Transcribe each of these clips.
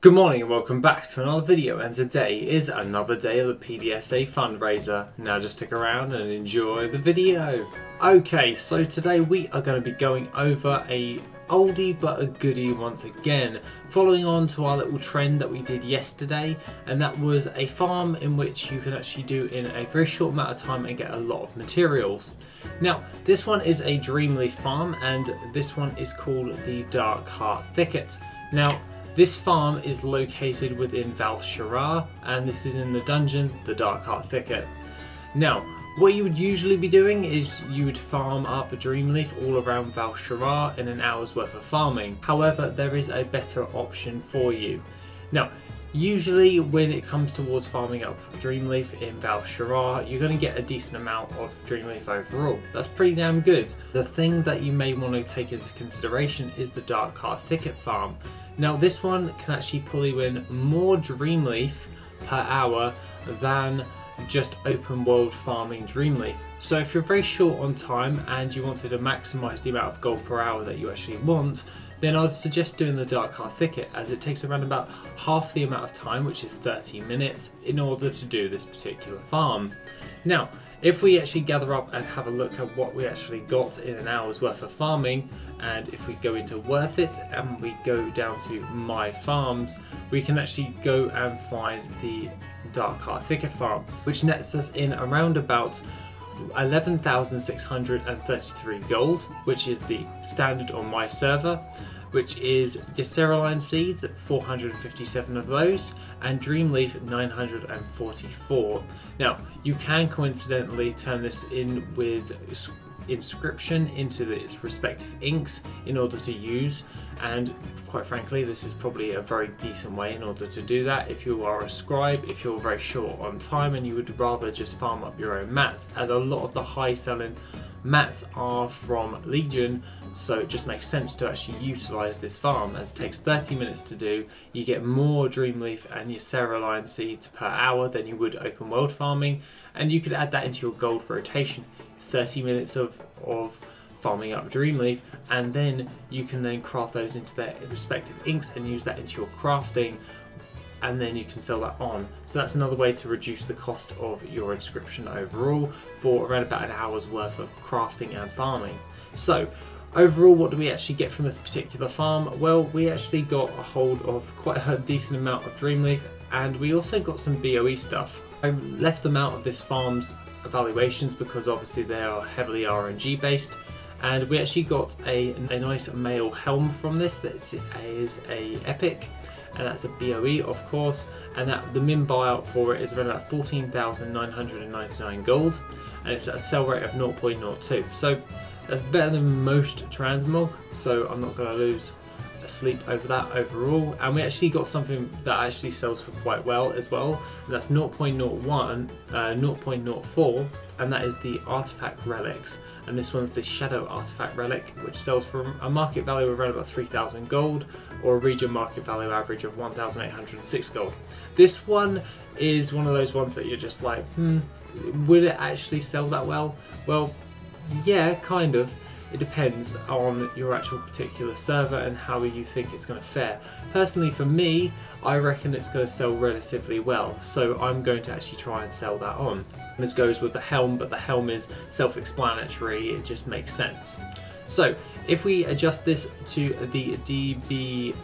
Good morning and welcome back to another video and today is another day of the PDSA fundraiser. Now just stick around and enjoy the video. Okay, so today we are going to be going over a oldie but a goodie once again, following on to our little trend that we did yesterday and that was a farm in which you can actually do in a very short amount of time and get a lot of materials. Now this one is a Dreamleaf farm and this one is called the Dark Heart Thicket. Now this farm is located within Val'sharah, and this is in the dungeon, the Dark Heart Thicket. Now, what you would usually be doing is you would farm up a Dreamleaf all around Val'sharah in an hour's worth of farming. However, there is a better option for you. Now, Usually when it comes towards farming up Dreamleaf in Val'sharah, you're going to get a decent amount of Dreamleaf overall. That's pretty damn good. The thing that you may want to take into consideration is the Dark Heart Thicket farm. Now this one can actually pull you in more Dreamleaf per hour than just open world farming Dreamleaf. So if you're very short on time and you wanted to maximize the amount of gold per hour that you actually want, then I'd suggest doing the Dark Heart Thicket as it takes around about half the amount of time, which is 30 minutes, in order to do this particular farm. Now, if we actually gather up and have a look at what we actually got in an hour's worth of farming, and if we go into worth it and we go down to my farms, we can actually go and find the Dark Heart Thicket farm, which nets us in around about 11,633 gold, which is the standard on my server, which is Yseraline seeds, 457 of those, and Dreamleaf 944. Now, you can coincidentally turn this in with inscription into its respective inks in order to use. And quite frankly this is probably a very decent way in order to do that. If you are a scribe if you're very short on time and you would rather just farm up your own mats. As a lot of the high selling mats are from Legion so it just makes sense to actually utilize this farm. As it takes 30 minutes to do you get more Dreamleaf and Yseraline seeds per hour than you would open world farming and you could add that into your gold rotation. 30 minutes of, of farming up Dreamleaf, and then you can then craft those into their respective inks and use that into your crafting, and then you can sell that on. So that's another way to reduce the cost of your inscription overall for around about an hour's worth of crafting and farming. So overall, what do we actually get from this particular farm? Well, we actually got a hold of quite a decent amount of Dreamleaf, and we also got some BOE stuff. I left them out of this farm's evaluations because obviously they are heavily RNG based and we actually got a, a nice mail helm from this that is a epic and that's a BOE of course. And that the min buyout for it is around about 14,999 gold and it's at a sell rate of 0.02 so that's better than most transmog so I'm not going to lose sleep over that overall. And we actually got something that actually sells for quite well as well. That's 0.01 uh, 0.04 and that is the artifact relics. And this one's the shadow artifact relic which sells for a market value of around about 3000 gold or a region market value average of 1806 gold. This one is one of those ones that you're just like hmm will it actually sell that well? Well yeah kind of it depends on your actual particular server and how you think it's going to fare. Personally, for me, I reckon it's going to sell relatively well, so I'm going to actually try and sell that on. This goes with the helm, but the helm is self-explanatory, it just makes sense. So, if we adjust this to the DB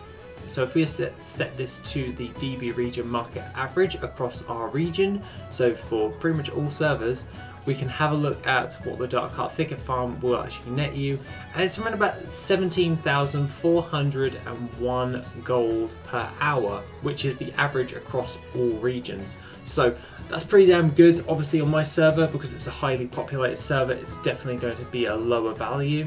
so if we set, set this to the DB region market average across our region, so for pretty much all servers, we can have a look at what the Dark Heart Thicket farm will actually net you, and it's around about 17,401 gold per hour, which is the average across all regions. So that's pretty damn good. Obviously on my server, because it's a highly populated server, it's definitely going to be a lower value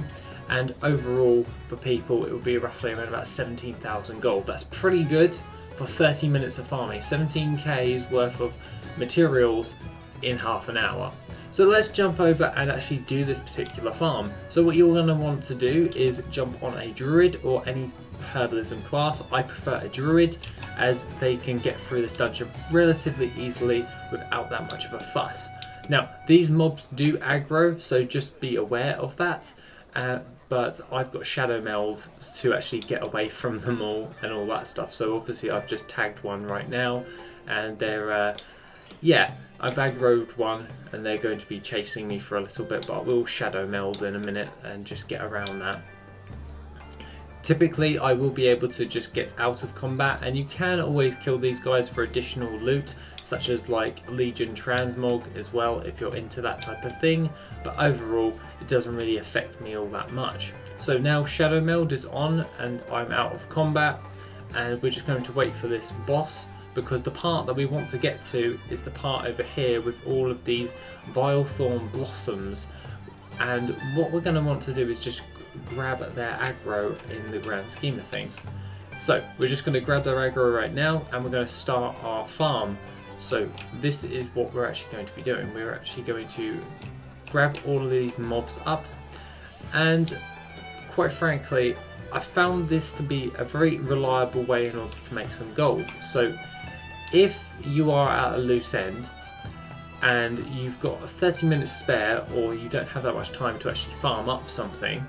and overall for people it would be roughly around about 17,000 gold. That's pretty good for 30 minutes of farming. 17k's worth of materials in half an hour. So let's jump over and actually do this particular farm. So what you're going to want to do is jump on a druid or any herbalism class. I prefer a druid as they can get through this dungeon relatively easily without that much of a fuss. Now these mobs do aggro so just be aware of that. Uh, but I've got Shadow Meld to actually get away from them all and all that stuff. So obviously I've just tagged one right now, and they're, uh, yeah, I've aggroed one, and they're going to be chasing me for a little bit, but I will Shadow Meld in a minute and just get around that. Typically, I will be able to just get out of combat, and you can always kill these guys for additional loot, such as like Legion Transmog as well, if you're into that type of thing. But overall, it doesn't really affect me all that much. So now Shadow Meld is on, and I'm out of combat, and we're just going to wait for this boss because the part that we want to get to is the part over here with all of these Vile Thorn blossoms and what we're going to want to do is just grab their aggro in the grand scheme of things. So we're just going to grab their aggro right now and we're going to start our farm. So this is what we're actually going to be doing. We're actually going to grab all of these mobs up and quite frankly I found this to be a very reliable way in order to make some gold. So if you are at a loose end and you've got 30 minutes spare or you don't have that much time to actually farm up something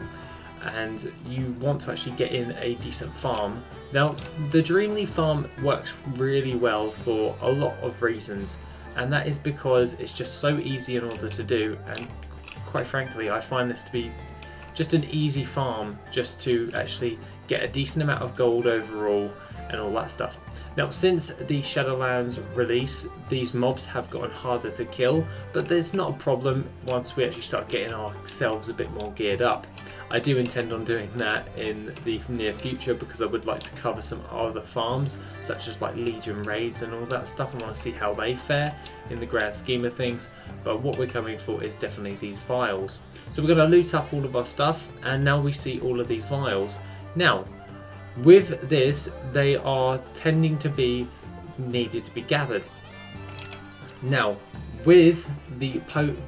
and you want to actually get in a decent farm. Now the Dreamleaf farm works really well for a lot of reasons and that is because it's just so easy in order to do and quite frankly I find this to be just an easy farm just to actually get a decent amount of gold overall and all that stuff. Now, since the Shadowlands release, these mobs have gotten harder to kill, but there's not a problem once we actually start getting ourselves a bit more geared up. I do intend on doing that in the near future because I would like to cover some other farms, such as like Legion raids and all that stuff. I want to see how they fare in the grand scheme of things, but what we're coming for is definitely these vials. So we're going to loot up all of our stuff, and now we see all of these vials. Now, with this, they are tending to be needed to be gathered. Now, with the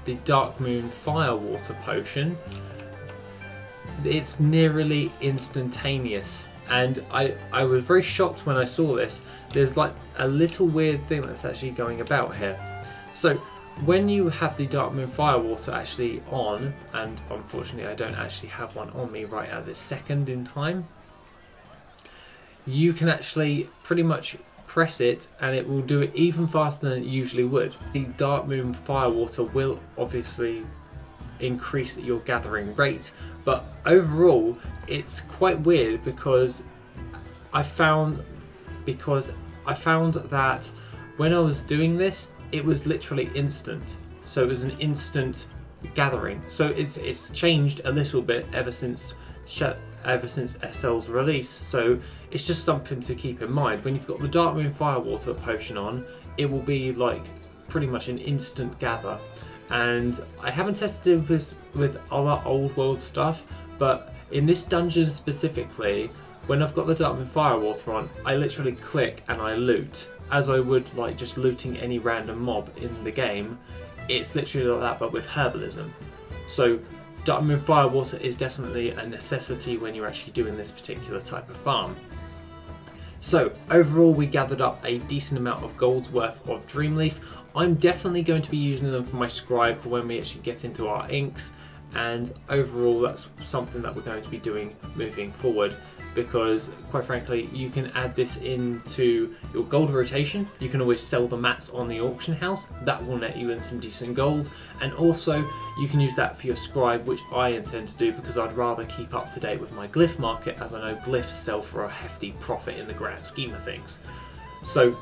the Dark Moon Firewater Potion, it's nearly instantaneous. And I, I was very shocked when I saw this. There's like a little weird thing that's actually going about here. So when you have the Dark Moon Firewater actually on, and unfortunately I don't actually have one on me right at this second in time, you can actually pretty much press it and it will do it even faster than it usually would. The Dark Moon Firewater will obviously increase your gathering rate, but overall it's quite weird because I found because I found that when I was doing this, it was literally instant. So it was an instant gathering. So it's it's changed a little bit ever since ever since SL's release. So it's just something to keep in mind. When you've got the Dark Moon Firewater potion on, it will be like pretty much an instant gather. And I haven't tested this with other old world stuff, but in this dungeon specifically, when I've got the Dark Moon Firewater on, I literally click and I loot. As I would like just looting any random mob in the game, it's literally like that but with herbalism. So Dark Moon Firewater is definitely a necessity when you're actually doing this particular type of farm. So overall we gathered up a decent amount of gold's worth of Dreamleaf. I'm definitely going to be using them for my scribe for when we actually get into our inks and overall that's something that we're going to be doing moving forward because quite frankly you can add this into your gold rotation. You can always sell the mats on the auction house. That will net you in some decent gold. And also you can use that for your scribe which I intend to do because I'd rather keep up to date with my glyph market as I know glyphs sell for a hefty profit in the grand scheme of things. So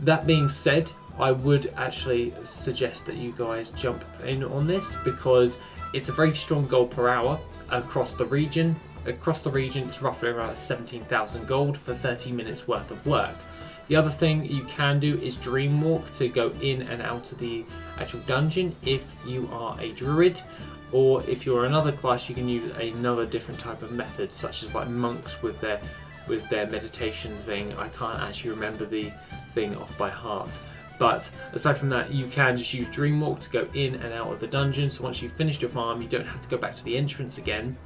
that being said I would actually suggest that you guys jump in on this because it's a very strong gold per hour across the region across the region it's roughly around 17,000 gold for 30 minutes worth of work. The other thing you can do is dream walk to go in and out of the actual dungeon if you are a druid or if you're another class you can use another different type of method such as like monks with their with their meditation thing. I can't actually remember the thing off by heart. But aside from that, you can just use Dreamwalk to go in and out of the dungeon. So once you've finished your farm, you don't have to go back to the entrance again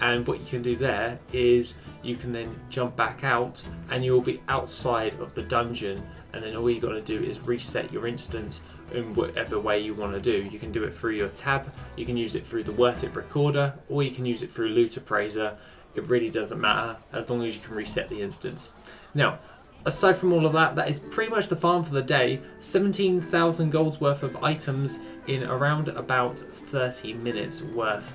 And what you can do there is you can then jump back out and you'll be outside of the dungeon and then all you got to do is reset your instance in whatever way you want to do. You can do it through your tab, you can use it through the Worth It recorder, or you can use it through Loot Appraiser. It really doesn't matter as long as you can reset the instance. Now, aside from all of that, that is pretty much the farm for the day. 17,000 gold's worth of items in around about 30 minutes worth,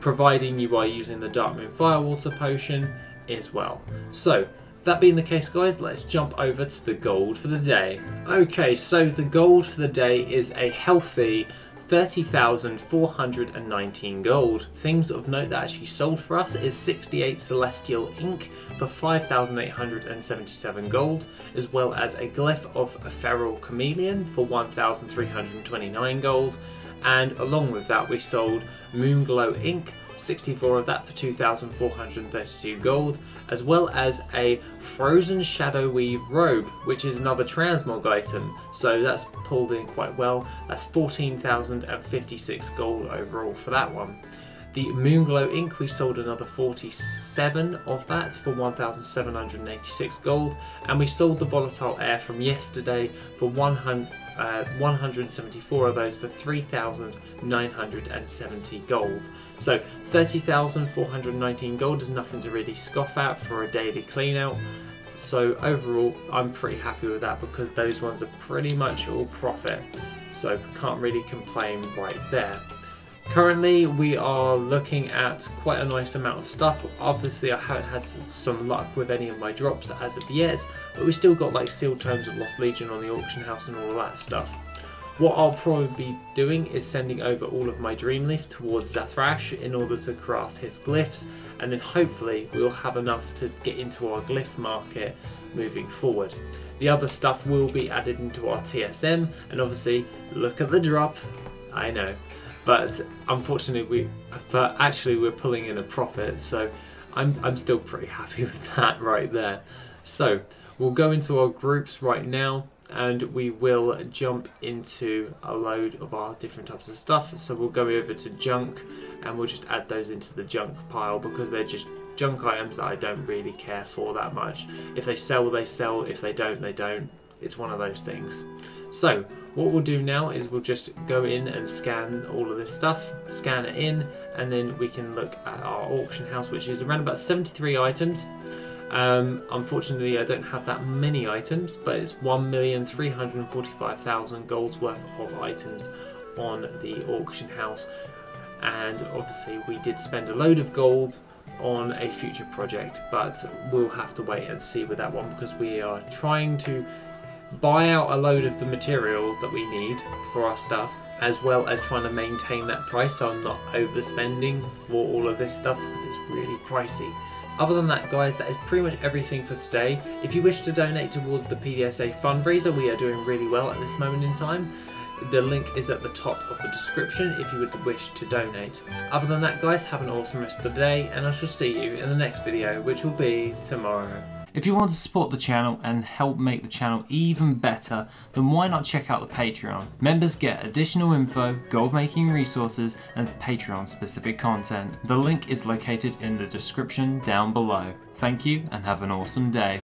providing you are using the Dark Moon Firewater Potion as well. So, that being the case guys, let's jump over to the gold for the day. Okay, so the gold for the day is a healthy 30,419 gold. Things of note that actually sold for us is 68 Celestial Ink for 5,877 gold, as well as a Glyph of a Feral Chameleon for 1,329 gold, and along with that we sold Moonglow Ink 64 of that for 2,432 gold, as well as a Frozen Shadow Weave robe, which is another transmog item, so that's pulled in quite well. That's 14,056 gold overall for that one. The Moonglow ink, we sold another 47 of that for 1,786 gold, and we sold the Volatile Air from yesterday for 100, uh, 174 of those for 3,970 gold. So 30,419 gold is nothing to really scoff at for a daily clean out. So overall, I'm pretty happy with that because those ones are pretty much all profit. So can't really complain right there. Currently, we are looking at quite a nice amount of stuff. Obviously, I haven't had some luck with any of my drops as of yet, but we still got like sealed tomes of Lost Legion on the auction house and all that stuff. What I'll probably be doing is sending over all of my Dreamleaf towards Zathrash in order to craft his glyphs, and then hopefully we'll have enough to get into our glyph market moving forward. The other stuff will be added into our TSM, and obviously, look at the drop. I know but unfortunately we but actually we're pulling in a profit so I'm, I'm still pretty happy with that right there. So we'll go into our groups right now and we will jump into a load of our different types of stuff. So we'll go over to junk and we'll just add those into the junk pile because they're just junk items that I don't really care for that much. If they sell they sell. If they don't they don't it's one of those things so what we'll do now is we'll just go in and scan all of this stuff, scan it in, and then we can look at our auction house, which is around about 73 items. Um, unfortunately, I don't have that many items, but it's 1,345,000 gold's worth of items on the auction house. And obviously, we did spend a load of gold on a future project, but we'll have to wait and see with that one because we are trying to buy out a load of the materials that we need for our stuff as well as trying to maintain that price so I'm not overspending for all of this stuff because it's really pricey. Other than that guys, that is pretty much everything for today. If you wish to donate towards the PDSA fundraiser, we are doing really well at this moment in time. The link is at the top of the description if you would wish to donate. Other than that guys, have an awesome rest of the day and I shall see you in the next video which will be tomorrow. If you want to support the channel and help make the channel even better, then why not check out the Patreon? Members get additional info, gold making resources, and Patreon specific content. The link is located in the description down below. Thank you and have an awesome day.